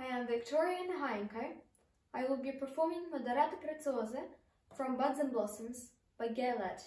I am Victoria Heinke. I will be performing Moderate Preziose from Buds and Blossoms by Gurlitt.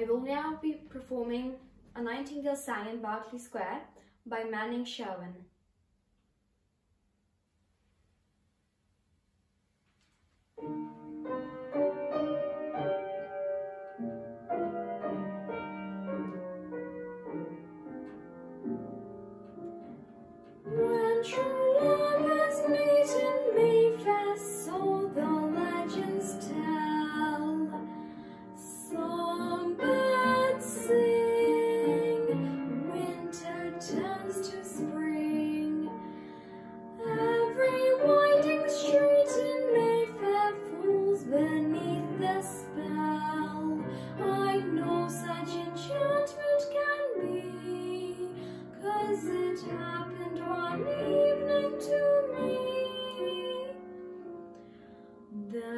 I will now be performing A Nightingale Sang in Berkeley Square by Manning Sherwin.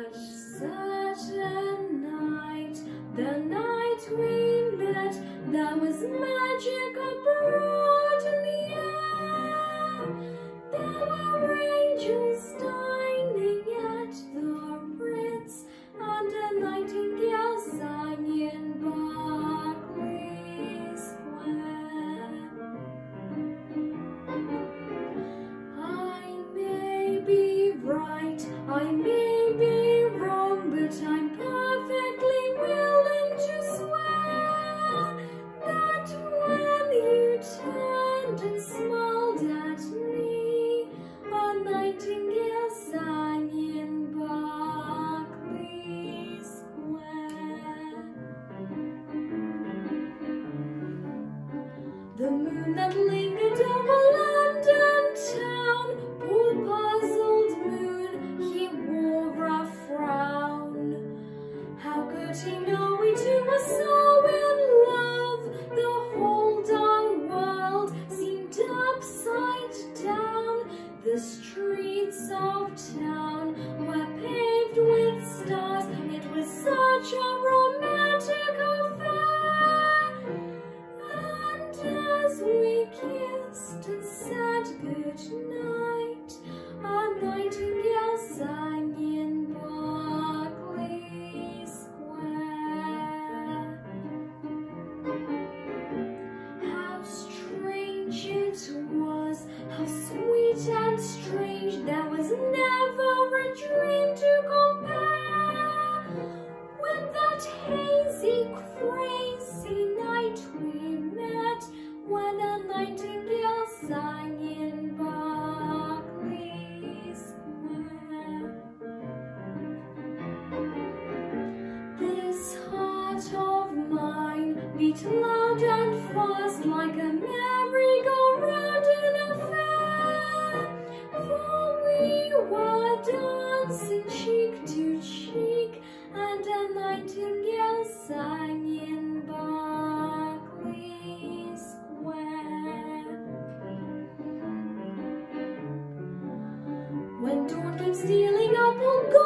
That a night, the night we met, that was magic abroad right, I may be wrong, but I'm perfectly beat loud and fast like a merry-go-round in a fair. For we were dancing cheek to cheek, and a nightingale sang in Berkeley Square. When dawn came stealing up all golden